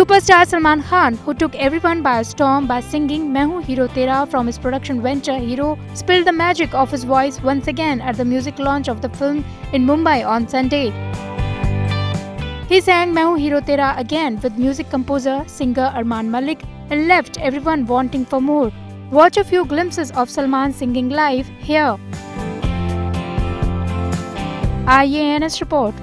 Superstar Salman Khan, who took everyone by storm by singing Main Hoon Hero Tera from his production venture Hero, spilled the magic of his voice once again at the music launch of the film in Mumbai on Sunday. He sang Main Hoon Hero Tera again with music composer, singer Armaan Malik and left everyone wanting for more. Watch a few glimpses of Salman singing live here. IANS report.